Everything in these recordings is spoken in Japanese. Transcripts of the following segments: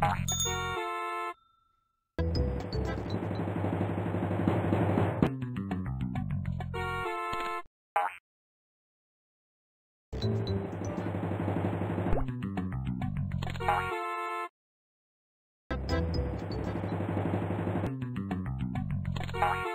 Bye. Bye.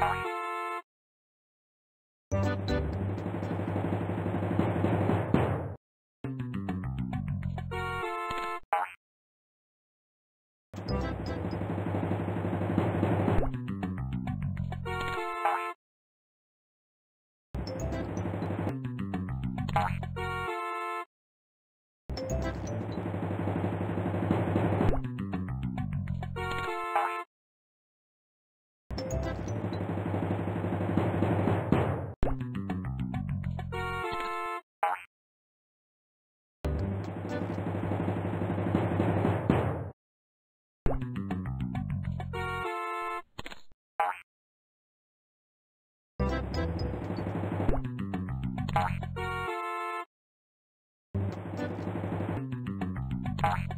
Bye. Bye.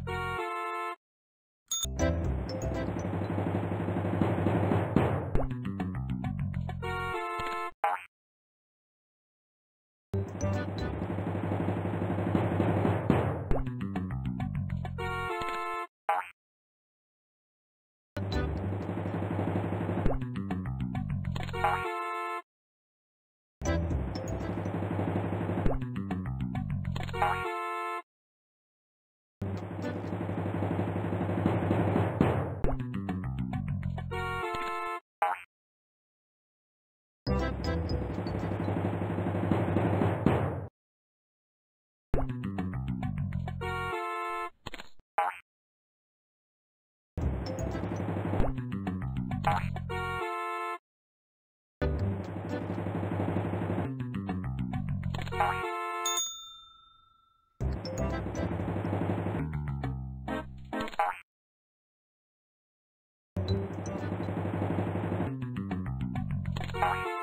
Bye.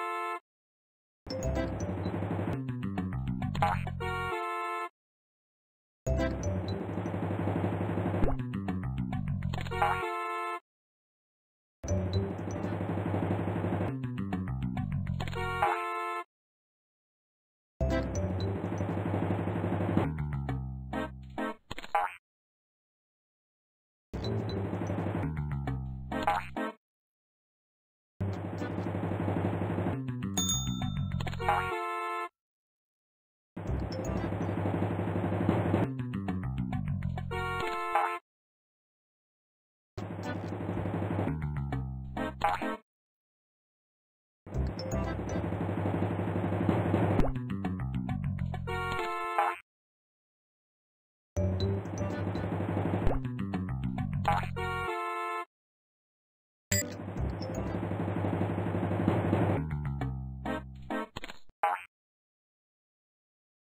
Thank you. You